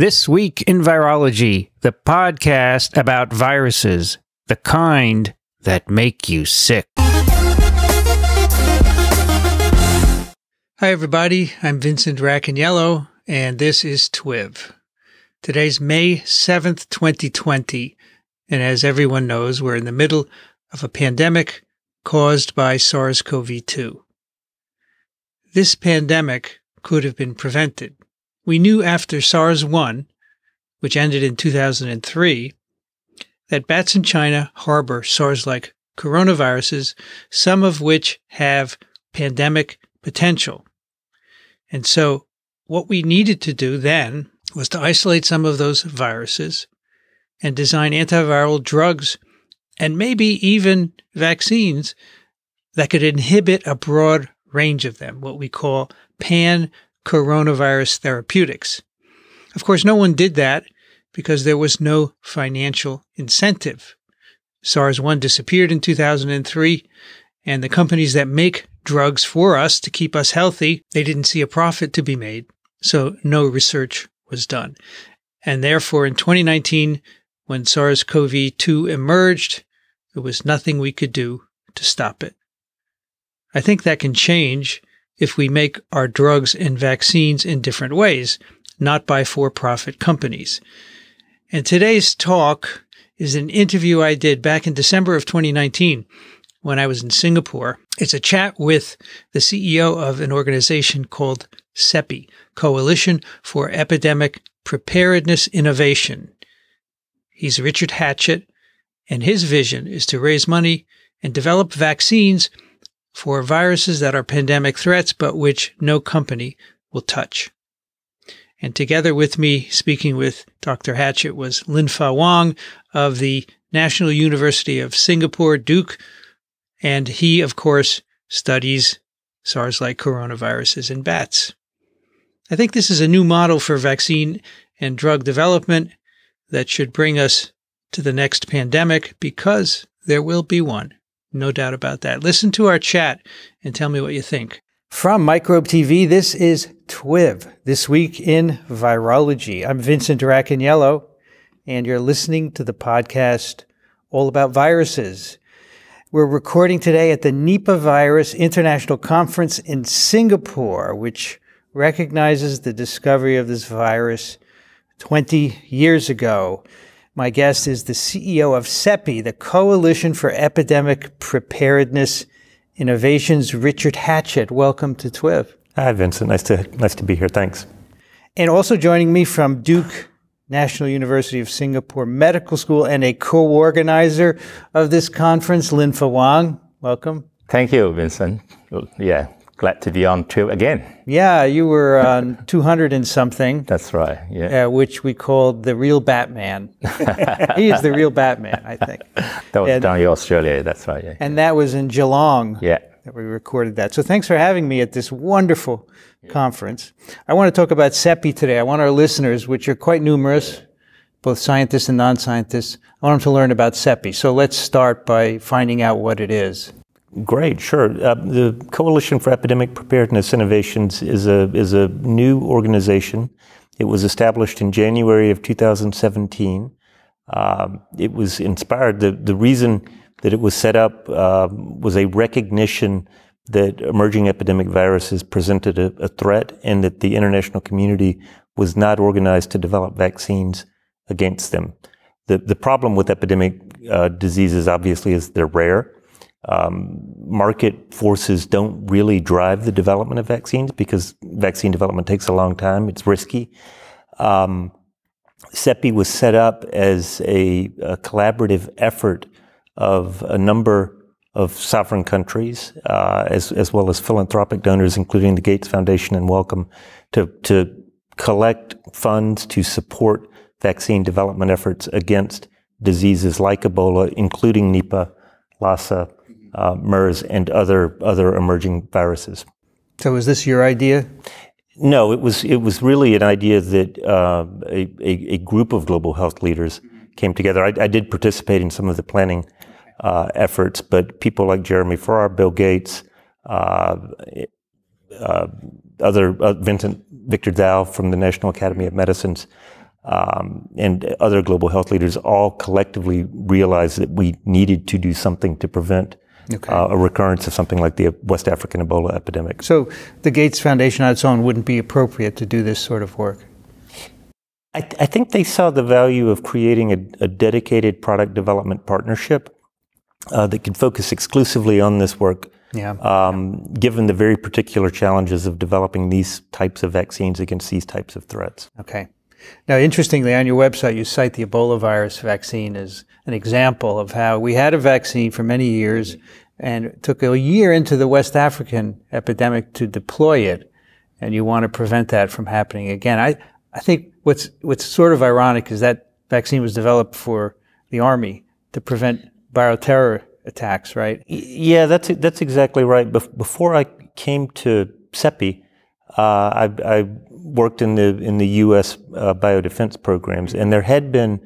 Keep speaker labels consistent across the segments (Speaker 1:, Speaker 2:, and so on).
Speaker 1: This Week in Virology, the podcast about viruses, the kind that make you sick.
Speaker 2: Hi, everybody. I'm Vincent Racaniello, and this is TWIV. Today's May 7th, 2020, and as everyone knows, we're in the middle of a pandemic caused by SARS CoV 2. This pandemic could have been prevented. We knew after SARS 1, which ended in 2003, that bats in China harbor SARS like coronaviruses, some of which have pandemic potential. And so, what we needed to do then was to isolate some of those viruses and design antiviral drugs and maybe even vaccines that could inhibit a broad range of them, what we call pan coronavirus therapeutics. Of course, no one did that because there was no financial incentive. SARS 1 disappeared in 2003, and the companies that make drugs for us to keep us healthy, they didn't see a profit to be made. So no research was done. And therefore, in 2019, when SARS CoV 2 emerged, there was nothing we could do to stop it. I think that can change if we make our drugs and vaccines in different ways, not by for profit companies. And today's talk is an interview I did back in December of 2019 when I was in Singapore. It's a chat with the CEO of an organization called CEPI, Coalition for Epidemic Preparedness Innovation. He's Richard Hatchett, and his vision is to raise money and develop vaccines for viruses that are pandemic threats, but which no company will touch. And together with me, speaking with Dr. Hatchett, was Linfa Wang of the National University of Singapore, Duke. And he, of course, studies SARS like coronaviruses in bats. I think this is a new model for vaccine and drug development that should bring us to the next pandemic because there will be one. No doubt about that. Listen to our chat and tell me what you think.
Speaker 1: From Microbe TV, this is TWIV, This Week in Virology. I'm Vincent Racaniello, and you're listening to the podcast all about viruses. We're recording today at the Nipah Virus International Conference in Singapore, which recognizes the discovery of this virus 20 years ago. My guest is the CEO of CEPI, the Coalition for Epidemic Preparedness Innovations, Richard Hatchett. Welcome to TWIV.
Speaker 3: Hi, Vincent. Nice to nice to be here. Thanks.
Speaker 1: And also joining me from Duke National University of Singapore Medical School and a co-organizer of this conference, Linfa Wang. Welcome.
Speaker 4: Thank you, Vincent. Yeah, glad to be on TWIV again.
Speaker 1: Yeah, you were on 200 and something.
Speaker 4: That's right. Yeah.
Speaker 1: Uh, which we called the real Batman. he is the real Batman, I think.
Speaker 4: That was and, down in Australia. That's right. Yeah.
Speaker 1: And that was in Geelong.
Speaker 4: Yeah.
Speaker 1: That we recorded that. So thanks for having me at this wonderful yeah. conference. I want to talk about CEPI today. I want our listeners, which are quite numerous, both scientists and non-scientists, I want them to learn about CEPI. So let's start by finding out what it is.
Speaker 3: Great, sure. Uh, the Coalition for Epidemic Preparedness Innovations is a is a new organization. It was established in January of 2017. Uh, it was inspired. The the reason that it was set up uh, was a recognition that emerging epidemic viruses presented a, a, threat, and that the international community was not organized to develop vaccines against them. The the problem with epidemic uh, diseases, obviously, is they're rare um, market forces don't really drive the development of vaccines because vaccine development takes a long time. It's risky. Um, CEPI was set up as a, a, collaborative effort of a number of sovereign countries, uh, as, as well as philanthropic donors, including the Gates Foundation and Wellcome, to, to collect funds to support vaccine development efforts against diseases like Ebola, including Nipah, Lassa, uh, MERS, and other other emerging viruses.
Speaker 1: So, was this your idea?
Speaker 3: No, it was it was really an idea that uh, a, a, a, group of global health leaders came together. I, I did participate in some of the planning uh, efforts, but people like Jeremy Farrar, Bill Gates, uh, uh other uh, Vincent Victor Dzau from the National Academy of Medicine's um, and other global health leaders all collectively realized that we needed to do something to prevent okay. uh, a recurrence of something like the West African Ebola epidemic.
Speaker 2: So the Gates Foundation on its own wouldn't be appropriate to do this sort of work?
Speaker 3: I, th- I think they saw the value of creating a, a dedicated product development partnership uh, that could focus exclusively on this work. Yeah. Um, given the very particular challenges of developing these types of vaccines against these types of threats.
Speaker 2: Okay. Now, interestingly, on your website, you cite the Ebola virus vaccine as an example of how we had a vaccine for many years and it took a year into the West African epidemic to deploy it. And you want to prevent that from happening again. I, I think what's, what's sort of ironic is that vaccine was developed for the army to prevent bioterror attacks, right?
Speaker 3: Yeah, that's, that's exactly right. Before I came to CEPI, uh, I, I worked in the in the U.S. Uh, biodefense programs, and there had been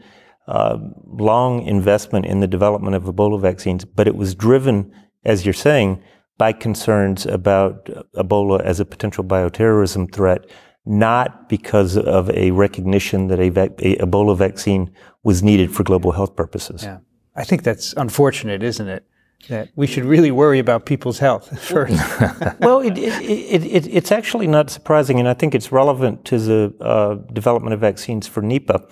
Speaker 3: uh, long investment in the development of Ebola vaccines, but it was driven, as you're saying, by concerns about Ebola as a potential bioterrorism threat, not because of a recognition that a, vac- a Ebola vaccine was needed for global health purposes.
Speaker 2: Yeah, I think that's unfortunate, isn't it? That we should really worry about people's health first.
Speaker 3: well, it, it, it, it's actually not surprising, and I think it's relevant to the uh, development of vaccines for Nipah.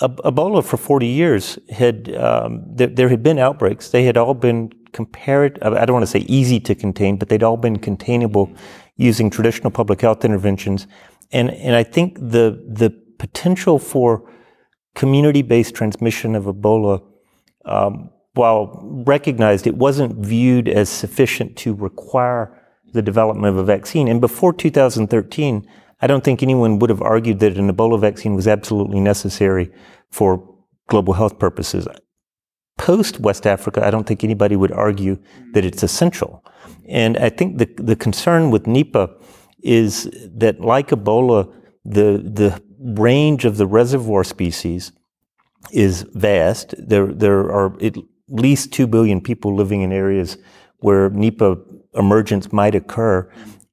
Speaker 3: Ebola for 40 years had um, there, there, had been outbreaks. They had all been compared. I don't want to say easy to contain, but they'd all been containable using traditional public health interventions. And and I think the the potential for community-based transmission of Ebola um, while recognized, it wasn't viewed as sufficient to require the development of a vaccine. And before 2013, I don't think anyone would have argued that an Ebola vaccine was absolutely necessary for global health purposes. Post West Africa, I don't think anybody would argue that it's essential. And I think the, the concern with Nipah is that, like Ebola, the, the range of the reservoir species is vast. There, there are at least 2 billion people living in areas where Nipah emergence might occur.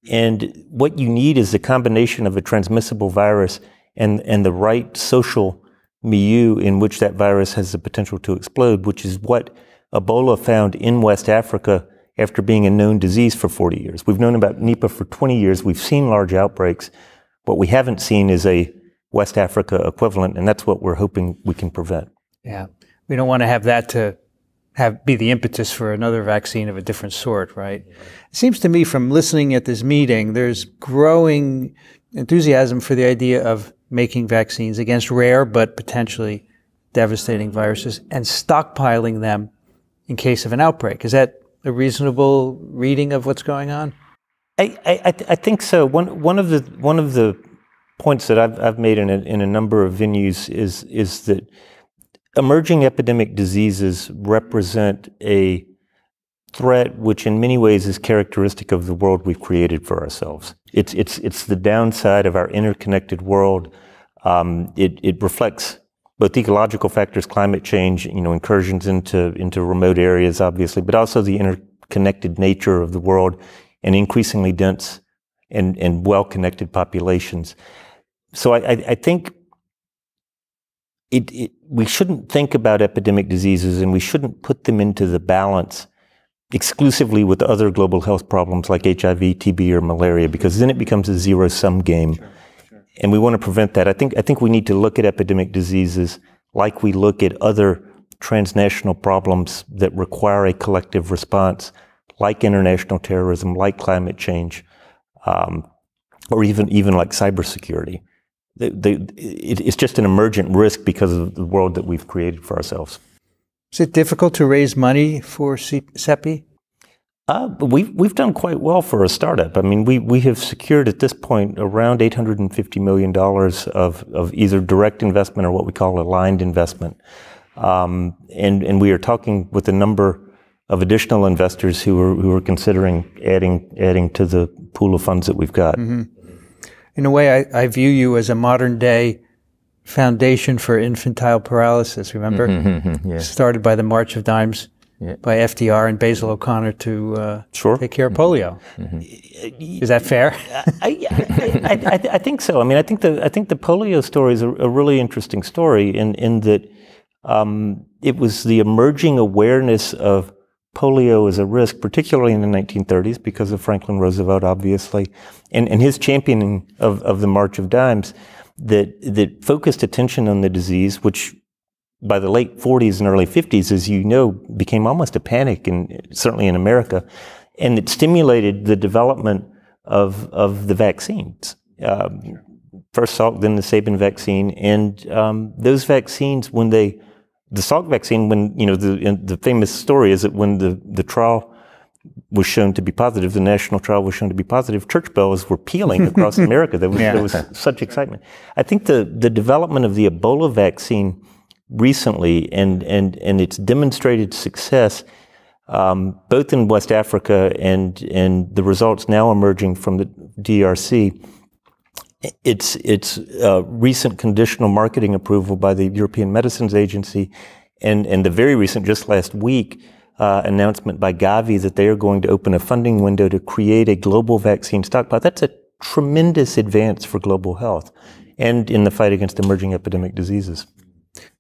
Speaker 3: And what you need is a combination of a transmissible virus and, and the right social milieu in which that virus has the potential to explode, which is what Ebola found in West Africa after being a known disease for 40 years. We've known about Nipah for 20 years. We've seen large outbreaks. What we haven't seen is a West Africa equivalent, and that's what we're hoping we can prevent.
Speaker 2: Yeah. We don't want to have that to have be the impetus for another vaccine of a different sort, right? It seems to me from listening at this meeting, there's growing enthusiasm for the idea of making vaccines against rare but potentially devastating viruses and stockpiling them in case of an outbreak. Is that a reasonable reading of what's going on?
Speaker 3: I, I, I think so. One, one of the one of the points that I've, I've made in a, in a number of venues is is that emerging epidemic diseases represent a threat which in many ways is characteristic of the world we've created for ourselves. It's, it's, it's the downside of our interconnected world. Um, it, it reflects both ecological factors, climate change, you know, incursions into, into remote areas, obviously, but also the interconnected nature of the world and increasingly dense and, and well-connected populations. So I, I think it, it, we shouldn't think about epidemic diseases and we shouldn't put them into the balance exclusively with other global health problems like HIV, TB, or malaria, because then it becomes a zero sum game. Sure, sure. And we want to prevent that. I think, I think we need to look at epidemic diseases like we look at other transnational problems that require a collective response, like international terrorism, like climate change, um, or even, even like cybersecurity it, it's just an emergent risk because of the world that we've created for ourselves.
Speaker 2: Is it difficult to raise money for CEPI?
Speaker 3: Uh, we've we've done quite well for a startup. I mean, we we have secured at this point around eight hundred and fifty million dollars of of either direct investment or what we call aligned investment, um, and and we are talking with a number of additional investors who are who are considering adding adding to the pool of funds that we've got. Mm-hmm
Speaker 2: in a way, I, I view you as a modern day foundation for infantile paralysis. Remember, mm-hmm, mm-hmm, yeah. started by the March of Dimes yeah. by FDR and Basil O'Connor to uh,
Speaker 3: sure.
Speaker 2: take care of polio. Mm-hmm. Is that fair?
Speaker 3: I, I, I, I, think so. I mean, I think the I think the polio story is a, a really interesting story in in that um, it was the emerging awareness of polio as a risk, particularly in the 1930s, because of Franklin Roosevelt, obviously, and, and his championing of, of the March of Dimes, that that focused attention on the disease, which by the late 40s and early 50s, as you know, became almost a panic, and certainly in America, and it stimulated the development of of the vaccines. Um, first Salk, then the Sabin vaccine, and um, those vaccines, when they the Salk vaccine, when you know the the famous story is that when the the trial was shown to be positive, the national trial was shown to be positive, church bells were pealing across America. There was, yeah. there was such excitement. I think the the development of the Ebola vaccine recently and and and its demonstrated success. Um, both in West Africa and and the results now emerging from the DRC, its its uh, recent conditional marketing approval by the European Medicines Agency, and and the very recent, just last week, uh, announcement by Gavi that they are going to open a funding window to create a global vaccine stockpile. That's a tremendous advance for global health, and in the fight against emerging epidemic diseases.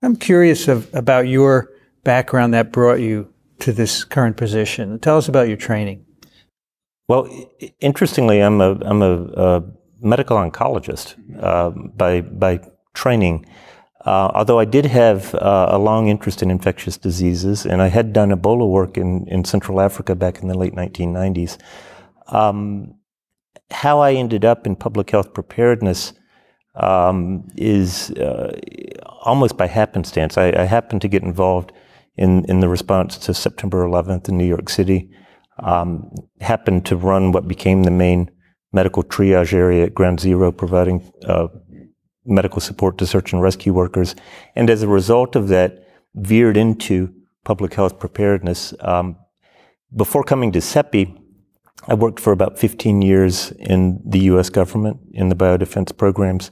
Speaker 2: I'm curious of, about your background that brought you to this current position. Tell us about your training.
Speaker 3: Well, interestingly, I'm a I'm a, a medical oncologist uh, by by training. Uh, although I did have uh, a long interest in infectious diseases, and I had done Ebola work in, in Central Africa back in the late 1990s. Um, how I ended up in public health preparedness um, is uh, almost by happenstance. I, I, happened to get involved in, in the response to September 11th in New York City. Um, happened to run what became the main medical triage area at Ground Zero, providing uh, medical support to search and rescue workers. And as a result of that, veered into public health preparedness. Um, before coming to CEPI, I worked for about 15 years in the U.S. government in the biodefense programs.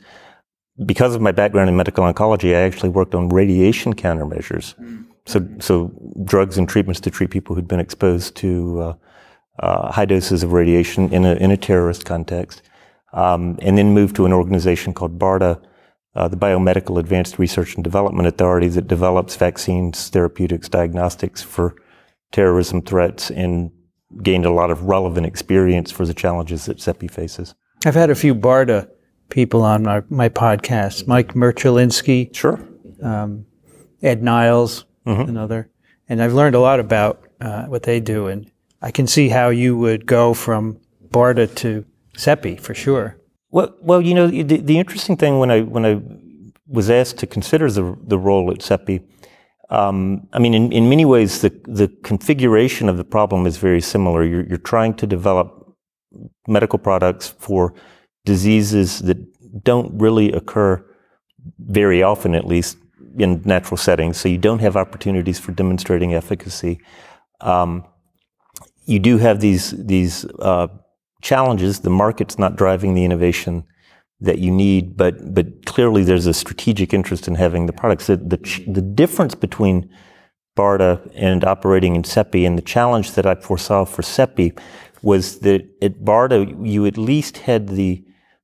Speaker 3: Because of my background in medical oncology, I actually worked on radiation countermeasures. Mm. So, so drugs and treatments to treat people who'd been exposed to uh, uh, high doses of radiation in a, in a terrorist context, um, and then moved to an organization called BARDA, uh, the Biomedical Advanced Research and Development Authority that develops vaccines, therapeutics, diagnostics for terrorism threats, and gained a lot of relevant experience for the challenges that CEPI faces.
Speaker 2: I've had a few BARDA people on my, my podcast, Mike Merchlinsky.
Speaker 3: Sure. Um,
Speaker 2: Ed Niles, mm-hmm. another. And I've learned a lot about uh, what they do. And I can see how you would go from BARDA to CEPI for sure.
Speaker 3: Well, well, you know, the, the interesting thing when I when I was asked to consider the the role at CEPI, um, I mean, in, in many ways, the the configuration of the problem is very similar. You're, you're trying to develop medical products for diseases that don't really occur very often, at least in natural settings. So you don't have opportunities for demonstrating efficacy. Um, you do have these these uh, challenges. The market's not driving the innovation that you need, but but clearly there's a strategic interest in having the products. The the, the difference between BARDA and operating in CEPI, and the challenge that I foresaw for CEPI was that at BARDA you at least had the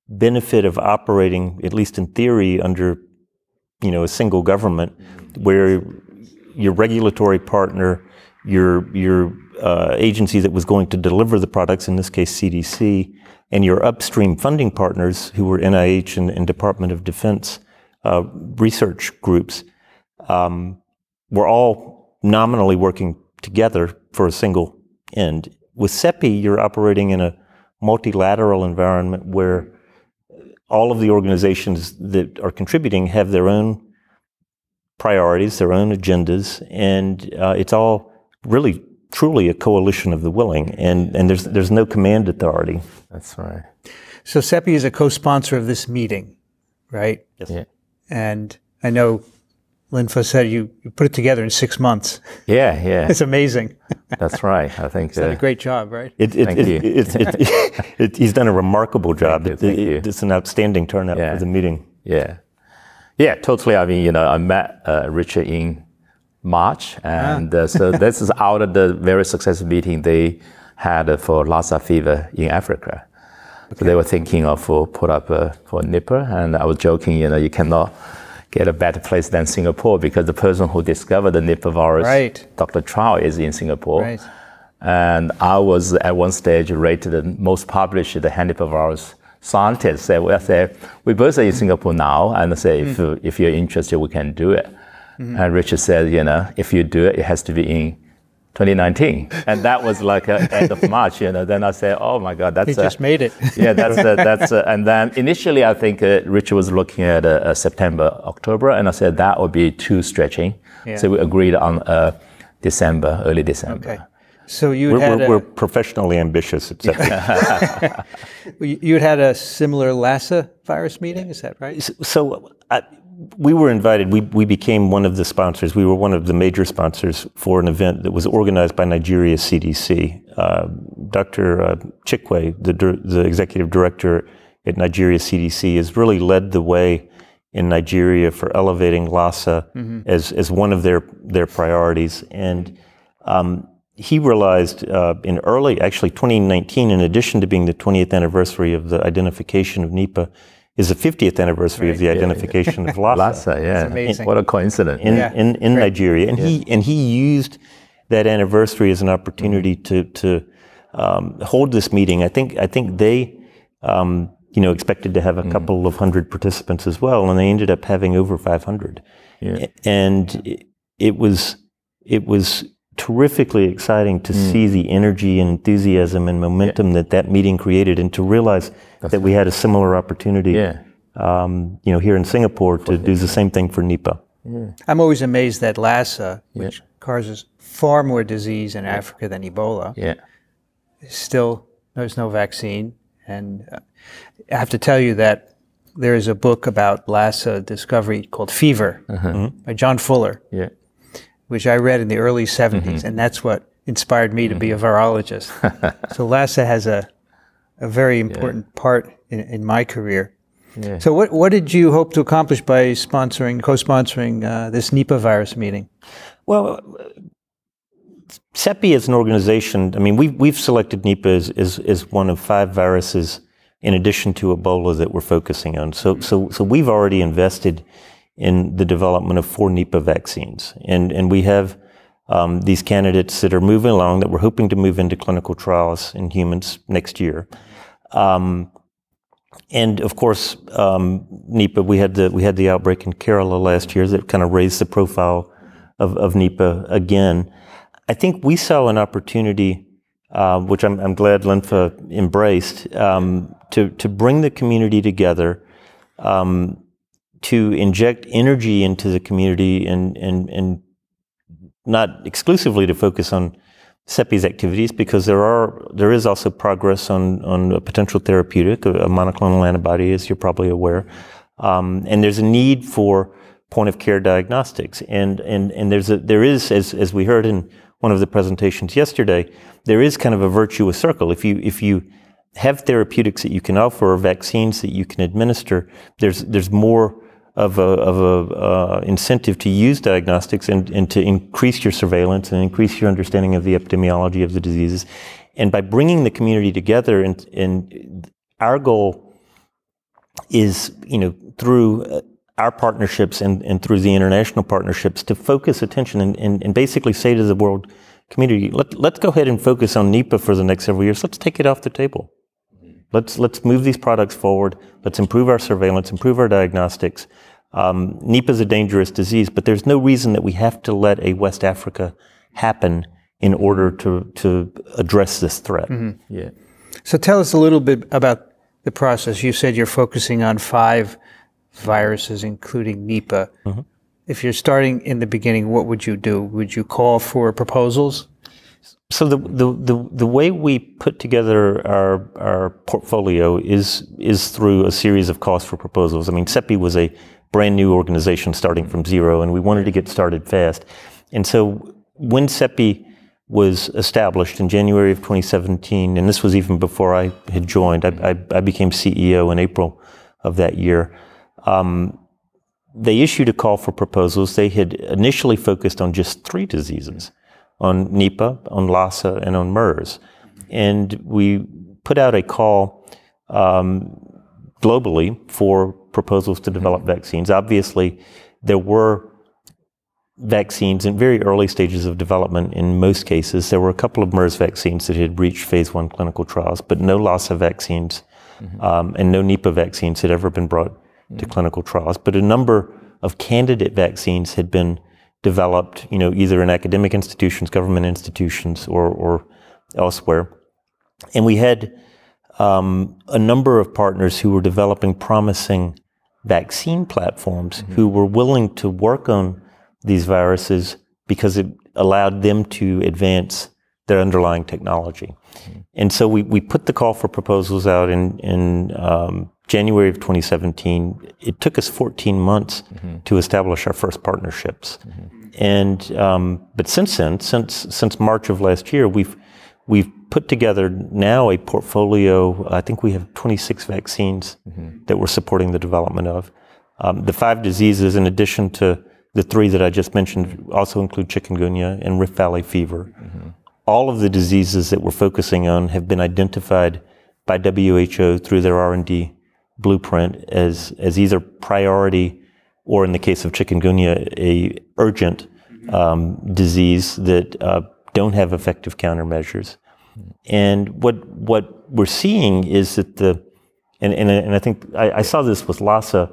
Speaker 3: benefit of operating, at least in theory, under you know a single government, where your regulatory partner, your your uh, agency that was going to deliver the products, in this case CDC, and your upstream funding partners, who were NIH and, and Department of Defense uh, research groups, um, were all nominally working together for a single end. With CEPI, you're operating in a multilateral environment where all of the organizations that are contributing have their own priorities, their own agendas, and uh, it's all really truly a coalition of the willing, and, and there's, there's no command authority.
Speaker 4: That's right.
Speaker 2: So CEPI is a co-sponsor of this meeting, right?
Speaker 3: Yes. Yeah.
Speaker 2: And I know Linfa said you, you put it together in six months.
Speaker 4: Yeah, yeah.
Speaker 2: it's amazing.
Speaker 4: That's right. I think
Speaker 2: uh, a great job, right?
Speaker 3: It, it, Thank you. he's done a remarkable job. Thank you. Thank you. It's an outstanding turnout yeah. for the meeting.
Speaker 4: Yeah. Yeah, totally. I mean, you know, I met uh, Richard in March, and uh, so this is out of the very successful meeting they had for Lassa fever in Africa. So they were thinking of uh, put up uh, for Nipah, and I was joking, you know, you cannot get a better place than Singapore because the person who discovered the Nipah virus,
Speaker 2: Right.
Speaker 4: Dr. Trout, is in Singapore.
Speaker 2: Right.
Speaker 4: And I was at one stage rated the most published Nipah virus scientist. So I said, we both are in Singapore now, and I say, if,
Speaker 2: Mm.
Speaker 4: if you're interested, we can do it.
Speaker 2: Mm-hmm.
Speaker 4: And Richard said, you know, if you do it, it has to be in 2019. And that was like uh, end of March, you know. Then I said, oh my God, that's
Speaker 2: He
Speaker 4: a-
Speaker 2: just made it.
Speaker 4: yeah, that's uh, that's uh, and then initially I think uh, Richard was looking at uh, uh, September, October, and I said that would be too stretching.
Speaker 2: Yeah.
Speaker 4: So we agreed on uh, December, early December.
Speaker 2: Okay. So you
Speaker 3: We're,
Speaker 2: had
Speaker 3: we're, we're professionally ambitious at CEPI.
Speaker 2: you you had had a similar Lassa virus meeting, is that right?
Speaker 3: so I, we were invited. We, we became one of the sponsors. We were one of the major sponsors for an event that was organized by Nigeria CDC. Uh, Dr. Uh, Chikwe, the, the executive director at Nigeria CDC, has really led the way in Nigeria for elevating Lassa as, as one of their, their priorities. And um, he realized uh, in early, actually 2019, in addition to being the 20th anniversary of the identification of Nipah, is the 50th anniversary of the identification of Lassa,
Speaker 4: Lassa, yeah.
Speaker 2: amazing.
Speaker 4: What a coincidence.
Speaker 3: in,
Speaker 2: Yeah.
Speaker 3: in, in Nigeria. And he and he used that anniversary as an opportunity to to um, hold this meeting. I think I think they um, you know expected to have a couple of hundred participants as well, and they ended up having over 500.
Speaker 4: Yeah.
Speaker 3: And it, it was it was terrifically exciting to see the energy and enthusiasm and momentum that that meeting created, and to realize that we had a similar opportunity.
Speaker 4: Yeah.
Speaker 3: Um, you know, here in Singapore to do the same thing for Nipah.
Speaker 2: I'm always amazed that Lassa, which causes far more disease in Africa than Ebola,
Speaker 4: Yeah.
Speaker 2: still there's no vaccine. And uh, I have to tell you that there is a book about Lassa discovery called Fever by John Fuller,
Speaker 4: Yeah.
Speaker 2: which I read in the early 70s, and that's what inspired me to be a virologist. so Lassa has a, a very important part in, in my career.
Speaker 4: Yeah.
Speaker 2: So what, what did you hope to accomplish by sponsoring, co-sponsoring uh, this Nipah virus meeting?
Speaker 3: Well, CEPI as an organization, I mean, we've, we've selected Nipah as, as, as one of five viruses in addition to Ebola that we're focusing on. So, so, so we've already invested in the development of four Nipah vaccines. And, and we have um, these candidates that are moving along that we're hoping to move into clinical trials in humans next year. Um, and of course, um, we had the we had the outbreak in Kerala last year that kind of raised the profile of, of again. I think we saw an opportunity, uh, which I'm, I'm glad Linfa embraced, um, to to bring the community together, um, to inject energy into the community, and and and not exclusively to focus on CEPI's activities because there are there is also progress on on a potential therapeutic, a, monoclonal antibody, as you're probably aware, um, and there's a need for point of care diagnostics, and and and there's a there is as as we heard in one of the presentations yesterday, there is kind of a virtuous circle. If you if you have therapeutics that you can offer or vaccines that you can administer, there's there's more of a, of a uh, incentive to use diagnostics and, and to increase your surveillance and increase your understanding of the epidemiology of the diseases. And by bringing the community together, and, and our goal is, you know, through uh, our partnerships and, and through the international partnerships to focus attention and, and, and basically say to the world community, Let, let's go ahead and focus on Nipah for the next several years. Let's take it off the table. Let's let's move these products forward. Let's improve our surveillance, improve our diagnostics. Um, Nipah is a dangerous disease, but there's no reason that we have to let a West Africa happen in order to to address this threat.
Speaker 4: Yeah.
Speaker 2: So tell us a little bit about the process. You said you're focusing on five viruses, including Nipah. If you're starting in the beginning, what would you do? Would you call for proposals?
Speaker 3: So the, the, the, the way we put together our, our portfolio is, is through a series of calls for proposals. I mean, CEPI was a brand new organization starting from zero, and we wanted to get started fast. And so when CEPI was established in January of 2017, and this was even before I had joined, I, I, I became CEO in April of that year. Um, they issued a call for proposals. They had initially focused on just three diseases on Nipah, on Lassa, and on MERS. And we put out a call um, globally for proposals to develop vaccines. Obviously, there were vaccines in very early stages of development in most cases. There were a couple of MERS vaccines that had reached phase one clinical trials, but no Lassa vaccines mm-hmm. um, and no Nipah vaccines had ever been brought mm-hmm. to clinical trials. But a number of candidate vaccines had been developed, you know, either in academic institutions, government institutions, or, or elsewhere. And we had um, a number of partners who were developing promising vaccine platforms mm-hmm. who were willing to work on these viruses because it allowed them to advance their underlying technology. Mm-hmm. And so we, we put the call for proposals out in, in um, January of 2017. It took us 14 months mm-hmm. to establish our first partnerships. Mm-hmm. And um, but since then, since since March of last year, we've we've put together now a portfolio. I think we have 26 vaccines mm-hmm. that we're supporting the development of. Um, the five diseases, in addition to the three that I just mentioned, also include chikungunya and Rift Valley fever. Mm-hmm. All of the diseases that we're focusing on have been identified by WHO through their R&D blueprint as as either priority or, in the case of chikungunya, a urgent mm-hmm. um, disease that uh, don't have effective countermeasures. And what what we're seeing is that the and and, and I think I, I saw this with Lassa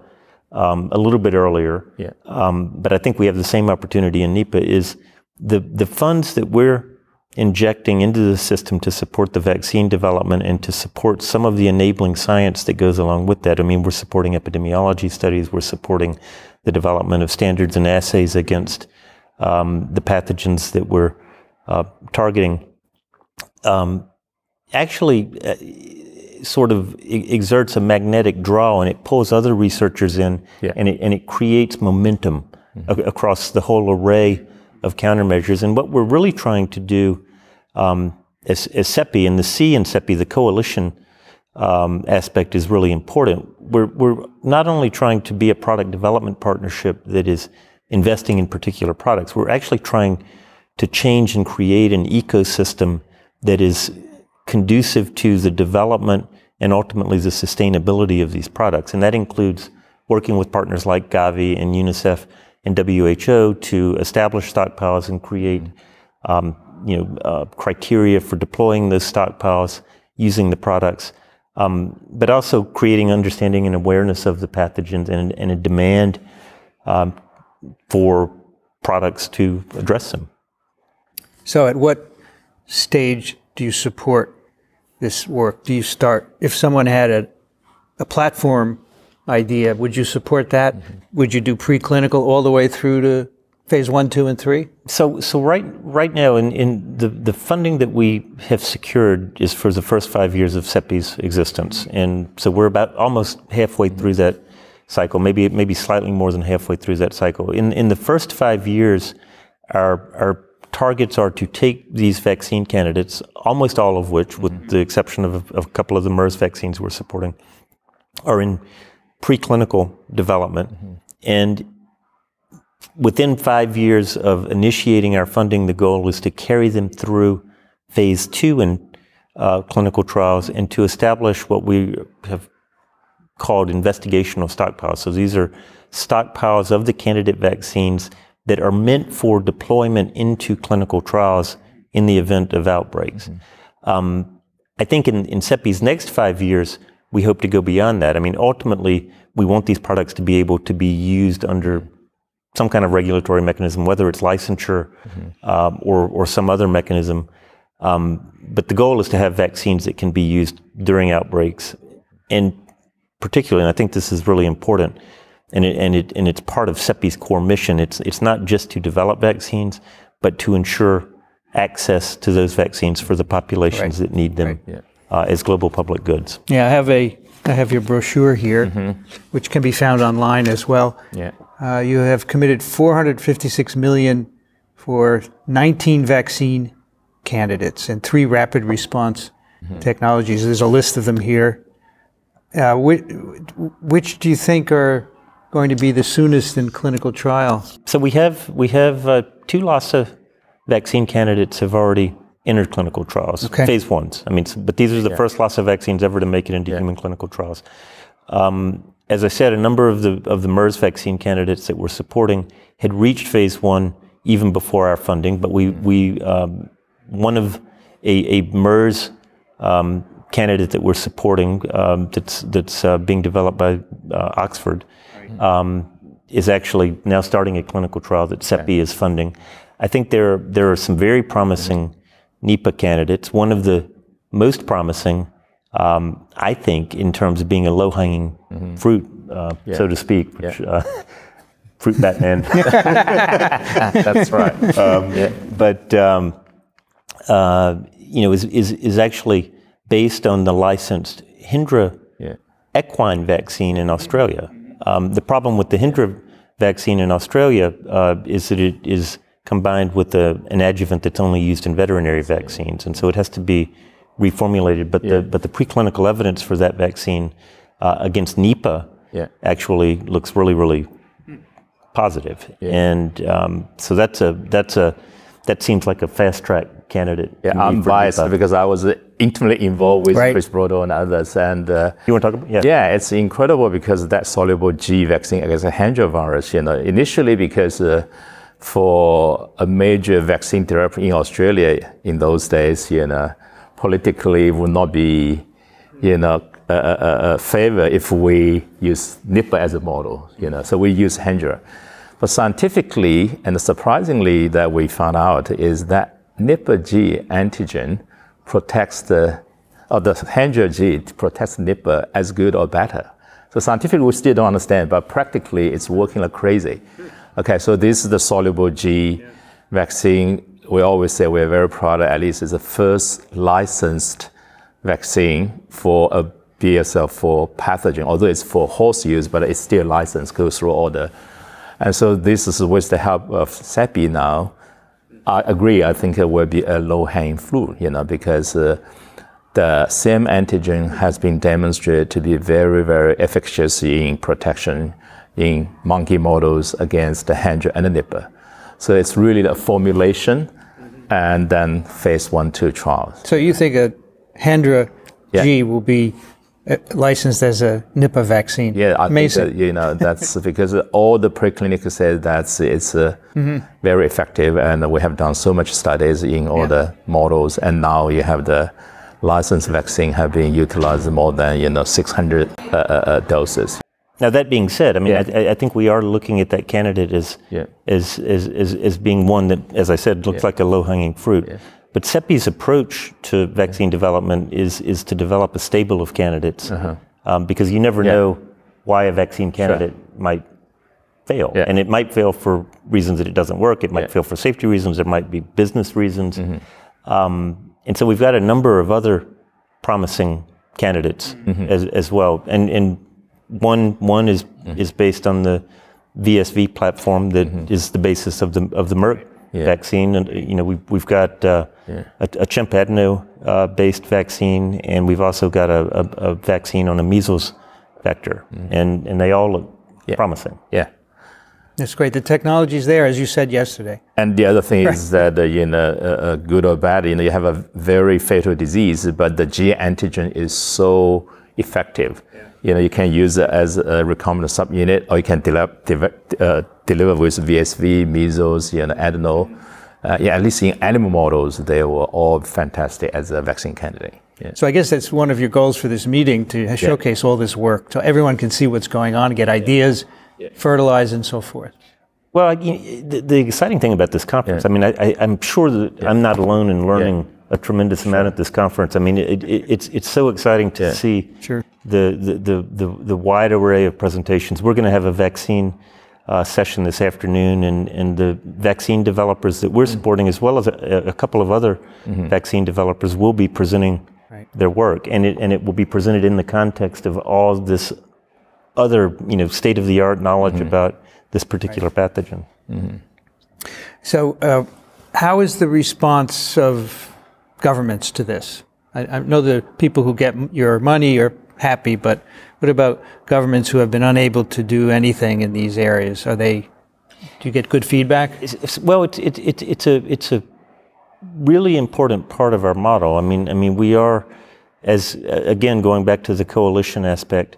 Speaker 3: um, a little bit earlier. Yeah. Um, but I think we have the same opportunity in Nipah is the the funds that we're injecting into the system to support the vaccine development and to support some of the enabling science that goes along with that. I mean, we're supporting epidemiology studies, we're supporting the development of standards and assays against um, the pathogens that we're uh, targeting um, actually uh, sort of exerts a magnetic draw and it pulls other researchers in yeah. and, it, and it creates momentum mm-hmm. a- across the whole array of countermeasures. And what we're really trying to do um, as, as CEPI and the C in CEPI, the coalition um, aspect is really important. We're, we're not only trying to be a product development partnership that is investing in particular products, we're actually trying to change and create an ecosystem that is conducive to the development and ultimately the sustainability of these products. And that includes working with partners like Gavi and UNICEF and WHO to establish stockpiles and create um, you know, uh, criteria for deploying those stockpiles using the products, um, but also creating understanding and awareness of the pathogens and, and a demand um, for products to address them.
Speaker 2: So, at what stage do you support this work? Do you start, if someone had a, a platform idea, would you support that? Mm-hmm. Would you do preclinical all the way through to phase one, two, and three?
Speaker 3: So, so right, right now, in, in the, the funding that we have secured is for the first five years of CEPI's existence. And so we're about almost halfway through that cycle, maybe, maybe slightly more than halfway through that cycle. In, in the first five years, our, our targets are to take these vaccine candidates, almost all of which, with mm-hmm. the exception of, of, a couple of the MERS vaccines we're supporting, are in preclinical development. Mm-hmm. And within five years of initiating our funding, the goal is to carry them through phase two in uh, clinical trials and to establish what we have called investigational stockpiles. So these are stockpiles of the candidate vaccines that are meant for deployment into clinical trials in the event of outbreaks. Mm-hmm. Um, I think in, in CEPI's next five years, we hope to go beyond that. I mean, ultimately, we want these products to be able to be used under some kind of regulatory mechanism, whether it's licensure mm-hmm. um, or, or some other mechanism. Um, but the goal is to have vaccines that can be used during outbreaks. And particularly, and I think this is really important, and it, and it and it's part of CEPI's core mission. It's it's not just to develop vaccines, but to ensure access to those vaccines for the populations right. that need them right. yeah. uh, as global public goods.
Speaker 2: Yeah, I have a I have your brochure here, mm-hmm. which can be found online as well. Yeah, uh, you have committed 456 million for 19 vaccine candidates and three rapid response mm-hmm. technologies. There's a list of them here. Uh, which, which do you think are going to be the soonest in clinical trial?
Speaker 3: So we have we have uh, two Lassa vaccine candidates have already entered clinical trials,
Speaker 2: Okay.
Speaker 3: phase ones. I mean, but these are the first Lassa vaccines ever to make it into human clinical trials. Um, as I said, a number of the of the MERS vaccine candidates that we're supporting had reached phase one even before our funding. But we we um, one of a, a MERS um, candidate that we're supporting um, that's that's uh, being developed by uh, Oxford um, is actually now starting a clinical trial that CEPI is funding. I think there there are some very promising Nipah candidates. One of the most promising, um, I think, in terms of being a low hanging fruit, uh, so to speak. Which, uh, fruit Batman.
Speaker 4: That's right.
Speaker 3: but um, uh, you know, is, is is actually based on the licensed Hendra
Speaker 4: Yeah.
Speaker 3: equine vaccine in Australia. Um, the problem with the Hendra vaccine in Australia uh, is that it is combined with a, an adjuvant that's only used in veterinary vaccines, and so it has to be reformulated. But the but the preclinical evidence for that vaccine uh, against Nipah
Speaker 4: Yeah.
Speaker 3: actually looks really really positive, and um, so that's a that's a that seems like a fast track candidate.
Speaker 4: Yeah, I'm biased because I was intimately involved with
Speaker 2: Right.
Speaker 4: Chris Broder and others, and uh,
Speaker 3: you want to talk about yeah.
Speaker 4: yeah, it's incredible because that soluble G vaccine against the Hendra virus, you know, initially because uh, for a major vaccine therapy in Australia in those days, you know, politically would not be, you know, a, a, a favor if we use Nipah as a model, you know, so we use Hendra. But scientifically and surprisingly that we found out is that Nipah G antigen protects the or the Hendra G protects Nipah as good or better. So scientifically, we still don't understand, but practically, it's working like crazy. Okay, so this is the soluble G vaccine. We always say we're very proud. At least it's the first licensed vaccine for a BSL-4 pathogen. Although it's for horse use, but it's still licensed. Goes through all the, and so this is with the help of CEPI now. I agree. I think it will be a low-hanging fruit, you know, because uh, the same antigen has been demonstrated to be very, very efficacious in protection in monkey models against the Hendra and the Nipah. So it's really the formulation and then phase one, two trials.
Speaker 2: So you think a Hendra
Speaker 4: Yeah.
Speaker 2: G will be licensed as a Nipah vaccine?
Speaker 4: Yeah, I
Speaker 2: Amazing.
Speaker 4: think that, you know that's because all the preclinical said that it's uh, very effective, and we have done so much studies in all the models, and now you have the licensed vaccine have been utilized more than you know 600 uh, uh, uh, doses.
Speaker 3: Now that being said, I mean,
Speaker 4: Yeah.
Speaker 3: I, I think we are looking at that candidate as
Speaker 4: Yeah.
Speaker 3: as, as, as, as being one that, as I said, looks like a low hanging fruit. But CEPI's approach to vaccine development is is to develop a stable of candidates, um, because you never
Speaker 4: Uh-huh. Yeah.
Speaker 3: know why a vaccine candidate might fail,
Speaker 4: Yeah.
Speaker 3: and it might fail for reasons that it doesn't work. It might
Speaker 4: Yeah. Mm-hmm.
Speaker 3: fail for safety reasons. There might be business reasons, um, and so we've got a number of other promising candidates
Speaker 4: Mm-hmm.
Speaker 3: as, as well. And, and one, one is,
Speaker 4: Mm-hmm.
Speaker 3: is based on the VSV platform that is the basis of the, of the Merck vaccine. And, you know, we've, we've got uh, a, a chimp adeno uh, based vaccine, and we've also got a, a, a vaccine on a measles vector. And, and they all look.
Speaker 4: Yeah.
Speaker 3: promising.
Speaker 4: Yeah.
Speaker 2: That's great. The technology's there, as you said yesterday.
Speaker 4: And the other thing is that uh, you know, uh, uh, good or bad, you know, you have a very fatal disease, but the G antigen is so effective. You know, you can use it as a recombinant subunit, or you can deliver, uh, deliver with VSV, measles, you know, adeno. Uh, yeah, at least in animal models, they were all fantastic as a vaccine candidate. Yeah.
Speaker 2: So I guess that's one of your goals for this meeting to showcase all this work so everyone can see what's going on, get ideas, fertilize, and so forth.
Speaker 3: Well, I- you- the, the exciting thing about this conference, I mean, I, I, I'm sure that I'm not alone in learning a tremendous amount at this conference. I mean, it, it, it's it's so exciting to see
Speaker 2: Sure.
Speaker 3: the, the, the, the, the wide array of presentations. We're going to have a vaccine uh, session this afternoon, and, and the vaccine developers that we're supporting, as well as a, a couple of other vaccine developers, will be presenting
Speaker 2: Right.
Speaker 3: their work, and it and it will be presented in the context of all this other you know state of the art knowledge about this particular pathogen.
Speaker 2: So, uh, how is the response of governments to this? I, I know the people who get your money are happy, but what about governments who have been unable to do anything in these areas? Are they? Do you get good feedback?
Speaker 3: It's, well, it's it, it, it's a it's a really important part of our model. I mean, I mean, we are, as again going back to the coalition aspect.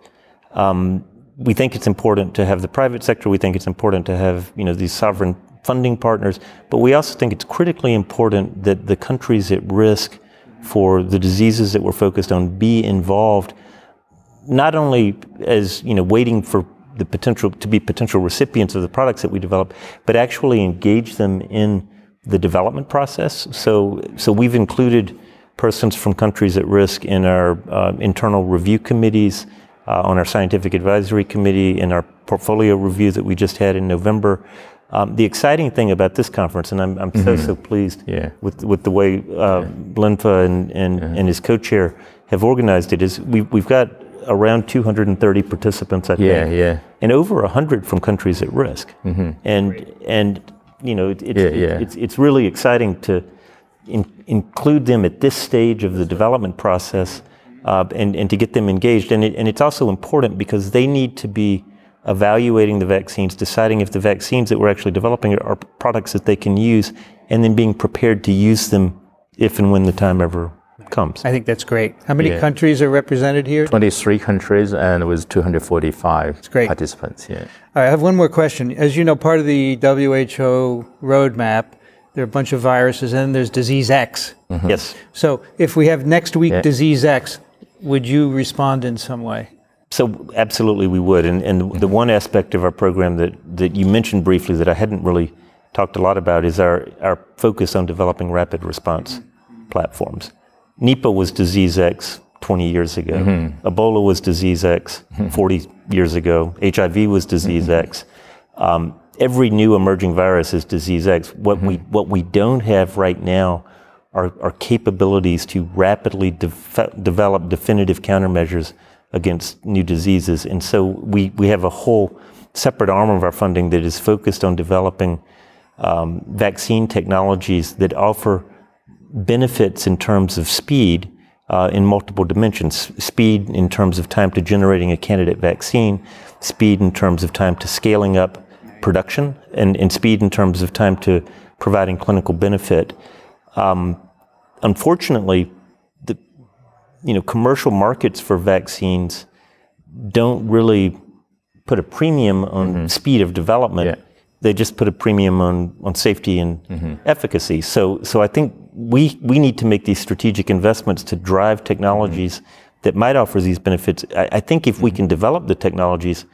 Speaker 3: Um, we think it's important to have the private sector. We think it's important to have you know these sovereign funding partners, but we also think it's critically important that the countries at risk for the diseases that we're focused on be involved, not only as you know waiting for the potential to be potential recipients of the products that we develop, but actually engage them in the development process. So, so we've included persons from countries at risk in our uh, internal review committees uh, on our scientific advisory committee, in our portfolio review that we just had in November. Um, the exciting thing about this conference, and I'm, I'm mm-hmm. so so pleased yeah. with with the way uh, yeah. Linfa and and, yeah. and his co-chair have organized it, is we, we've got around 230 participants, I think,
Speaker 4: yeah, yeah,
Speaker 3: and over 100 from countries at risk, mm-hmm. and and you know it, it's, yeah, yeah. it's it's really exciting to in, include them at this stage of the development process uh, and, and to get them engaged. And, it, and it's also important because they need to be evaluating the vaccines, deciding if the vaccines that we're actually developing are products that they can use, and then being prepared to use them if and when the time ever comes.
Speaker 2: I think that's great. How many yeah. countries are represented here?
Speaker 4: 23 countries and with 245 great participants. Yeah. All
Speaker 2: right, I have one more question. As you know, part of the WHO roadmap, there are a bunch of viruses, and then there's disease X.
Speaker 3: Mm-hmm. Yes.
Speaker 2: So if we have next week yeah. disease X, would you respond in some way?
Speaker 3: So absolutely, we would. And, and the one aspect of our program that, that you mentioned briefly that I hadn't really talked a lot about is our, our focus on developing rapid response platforms. Nipah was disease X 20 years ago. Mm-hmm. Ebola was disease X mm-hmm. 40 years ago. HIV was disease mm-hmm. X. Um, every new emerging virus is disease X. What we mm-hmm. what we don't have right now are, are capabilities to rapidly de- develop definitive countermeasures against new diseases. And so we, we have a whole separate arm of our funding that is focused on developing um, vaccine technologies that offer benefits in terms of speed uh, in multiple dimensions. Speed in terms of time to generating a candidate vaccine, speed in terms of time to scaling up production, and, and speed in terms of time to providing clinical benefit. Um, unfortunately, the you know commercial markets for vaccines don't really put a premium on mm-hmm. speed of development. Yeah. They just put a premium on, on safety and mm-hmm. efficacy. So so I think we we need to make these strategic investments to drive technologies mm-hmm. that might offer these benefits. I, I think if we mm-hmm. can develop the technologies,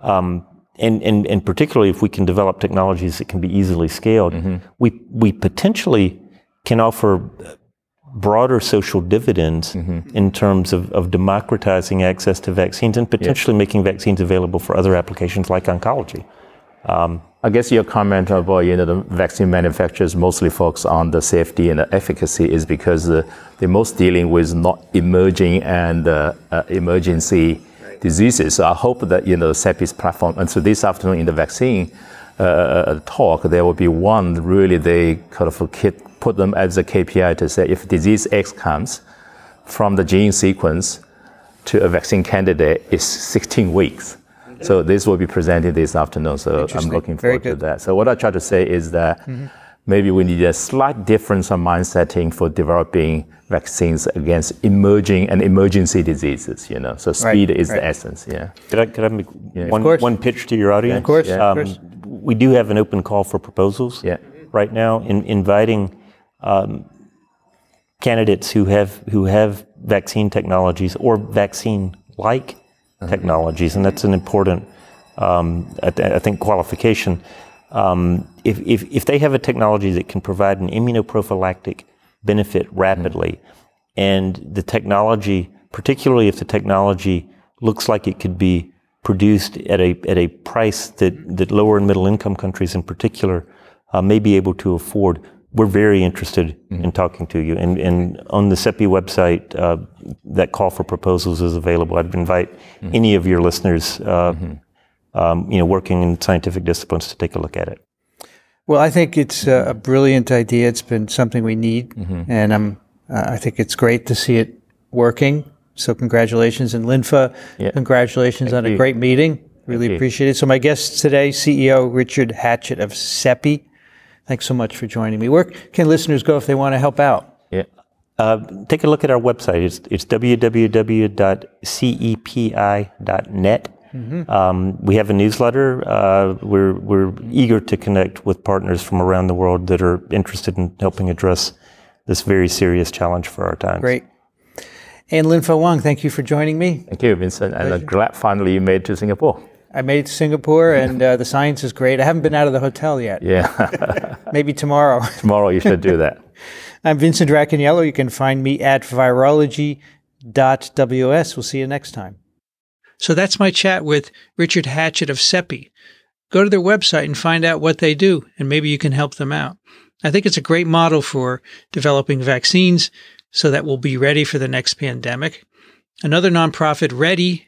Speaker 3: um, and, and, and particularly if we can develop technologies that can be easily scaled, mm-hmm. we, we potentially can offer broader social dividends mm-hmm. in terms of, of democratizing access to vaccines and potentially making vaccines available for other applications like oncology.
Speaker 4: Um, I guess your comment about you know the vaccine manufacturers mostly focus on the safety and the efficacy is because uh, they're most dealing with not emerging and uh, uh, emergency right. diseases. So I hope that you know the CEPI's platform and so this afternoon in the vaccine uh, uh, talk there will be one really they kind of kit put them as a KPI to say if disease X comes from the gene sequence to a vaccine candidate is 16 weeks. So this will be presented this afternoon. So I'm looking forward to that. So what I try to say is that mm-hmm. maybe we need a slight difference of mindsetting for developing vaccines against emerging and emergency diseases. You know, so speed right, is right. the essence. Yeah.
Speaker 3: Could I, could I make yeah. one, one pitch to your audience?
Speaker 2: Of course. Yeah. Um, of course.
Speaker 3: We do have an open call for proposals yeah. right now, in inviting um, candidates who have who have vaccine technologies or vaccine-like mm-hmm. Technologies, and that's an important, um, I, th- I, think, qualification. Um, if, if, if they have a technology that can provide an immunoprophylactic benefit rapidly, mm-hmm. and the technology, particularly if the technology looks like it could be produced at a at a price that that lower and middle income countries in particular uh, may be able to afford, we're very interested mm-hmm. in talking to you. And, and on the CEPI website, uh, that call for proposals is available. I'd invite mm-hmm. any of your listeners, uh, mm-hmm. um, you know, working in scientific disciplines to take a look at it.
Speaker 2: Well, I think it's a brilliant idea. It's been something we need, mm-hmm. and I'm, uh, I think it's great to see it working.
Speaker 5: So congratulations. And Linfa,
Speaker 3: Yeah.
Speaker 5: congratulations on a great meeting. Really
Speaker 3: you.
Speaker 5: appreciate it. So my guest today, CEO Richard Hatchett of CEPI. Thanks so much for joining me. Where can listeners go if they want to help out?
Speaker 3: Yeah. Uh, take a look at our website. It's, it's www.cepi.net. Um, we have a newsletter. Uh, we're, we're eager to connect with partners from around the world that are interested in helping address this very serious challenge for our times.
Speaker 5: Great. And Linfa Wang, thank you for joining me.
Speaker 4: Thank you, Vincent. And I'm glad finally you made it to Singapore.
Speaker 5: I made it to Singapore and uh, the science is great. I haven't been out of the hotel yet.
Speaker 4: Yeah.
Speaker 5: Maybe tomorrow.
Speaker 4: Tomorrow you should do that.
Speaker 5: I'm Vincent Racaniello. You can find me at virology.ws. We'll see you next time.
Speaker 2: So that's my chat with Richard Hatchett of CEPI. Go to their website and find out what they do, and maybe you can help them out. I think it's a great model for developing vaccines so that we'll be ready for the next pandemic. Another nonprofit, READDI,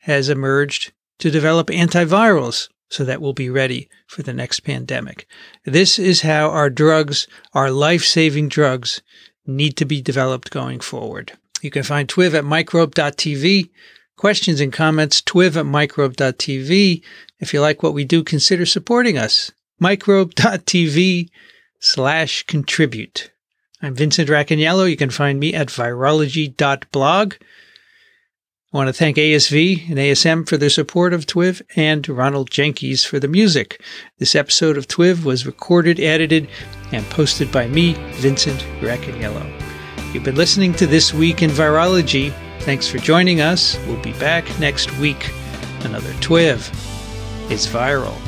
Speaker 2: has emerged to develop antivirals so that we'll be ready for the next pandemic. This is how our drugs, our life saving drugs, need to be developed going forward. You can find TWIV at microbe.tv. Questions and comments, twiv at microbe.tv. If you like what we do, consider supporting us. microbe.tv slash contribute. I'm Vincent Racaniello. You can find me at virology.blog. I want to thank ASV and ASM for their support of TWIV and Ronald Jenkins for the music. This episode of TWIV was recorded, edited, and posted by me, Vincent Racaniello. You've been listening to This Week in Virology. Thanks for joining us. We'll be back next week. Another TWIV is viral.